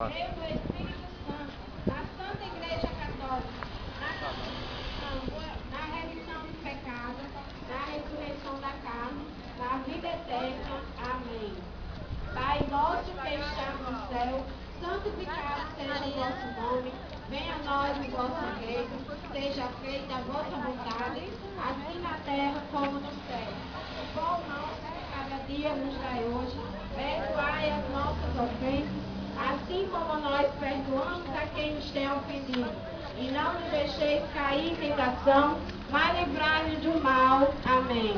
Eu do Espírito Santo, na Santa Igreja Católica, na, na remissão dos pecados, na ressurreição da carne, na vida eterna. Amém. Pai nosso que estás no céu, santificado seja o vosso nome, venha a nós o vosso reino, seja feita a vossa vontade, assim na terra como no céu. O pão nosso de cada dia nos dai hoje, perdoai as nossas ofensas, assim como nós perdoamos a tem ofendido. E não nos deixeis cair em tentação, mas livrai-nos do mal. Amém.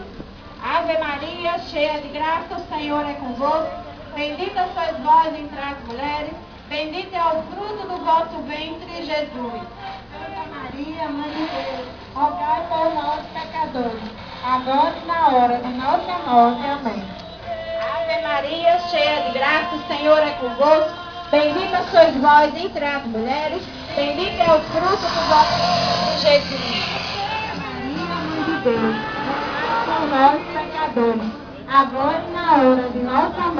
Ave Maria, cheia de graça, o Senhor é convosco. Bendita sois vós entre as mulheres, bendito é o fruto do vosso ventre, Jesus. Santa Maria, Mãe de Deus, rogai por nós, pecadores, agora e na hora de nossa morte. Amém. Ave Maria, cheia de graça, o Senhor é convosco. Bendita sois vós entre as mulheres, bendito é o fruto do vosso Jesus. Maria, Mãe de Deus, rogai por nós, pecadores, agora e na hora de nossa morte.